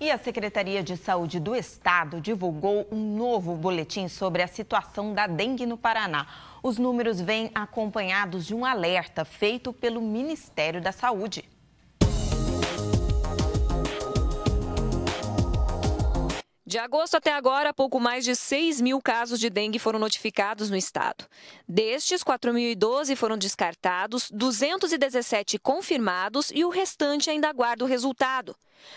E a Secretaria de Saúde do Estado divulgou um novo boletim sobre a situação da dengue no Paraná. Os números vêm acompanhados de um alerta feito pelo Ministério da Saúde. De agosto até agora, pouco mais de 6 mil casos de dengue foram notificados no estado. Destes, 4.012 foram descartados, 217 confirmados e o restante ainda aguarda o resultado.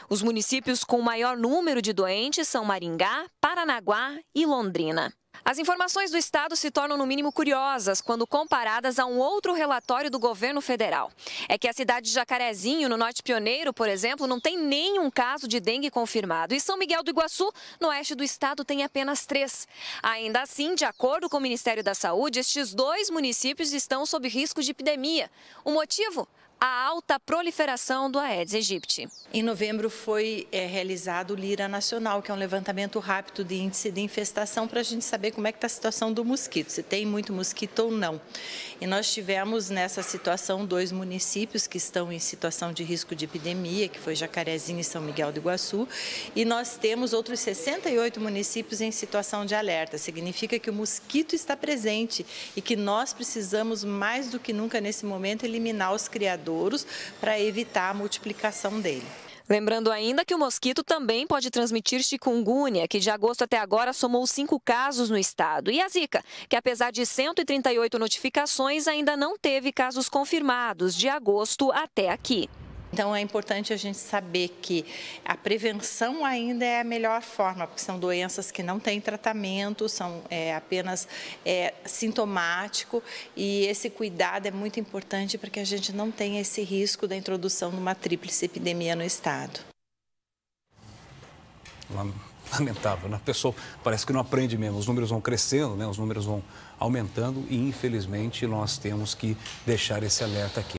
Os municípios com maior número de doentes são Maringá, Paranaguá e Londrina. As informações do Estado se tornam, no mínimo, curiosas quando comparadas a um outro relatório do governo federal. É que a cidade de Jacarezinho, no Norte Pioneiro, por exemplo, não tem nenhum caso de dengue confirmado. E São Miguel do Iguaçu, no oeste do estado, tem apenas três. Ainda assim, de acordo com o Ministério da Saúde, estes dois municípios estão sob risco de epidemia. O motivo? A alta proliferação do Aedes aegypti. Em novembro foi é, realizado o Lira Nacional, que é um levantamento rápido de índice de infestação para a gente saber como é que está a situação do mosquito, se tem muito mosquito ou não. E nós tivemos nessa situação dois municípios que estão em situação de risco de epidemia, que foi Jacarezinho e São Miguel do Iguaçu, e nós temos outros 68 municípios em situação de alerta. Significa que o mosquito está presente e que nós precisamos mais do que nunca nesse momento eliminar os criadores para evitar a multiplicação dele. Lembrando ainda que o mosquito também pode transmitir chikungunya, que de agosto até agora somou cinco casos no estado. E a zika, que apesar de 138 notificações, ainda não teve casos confirmados de agosto até aqui. Então é importante a gente saber que a prevenção ainda é a melhor forma, porque são doenças que não têm tratamento, são é, apenas é, sintomático e esse cuidado é muito importante para que a gente não tenha esse risco da introdução de uma tríplice epidemia no estado. Lamentável, né? A pessoa parece que não aprende mesmo, os números vão crescendo, né? os números vão aumentando e infelizmente nós temos que deixar esse alerta aqui.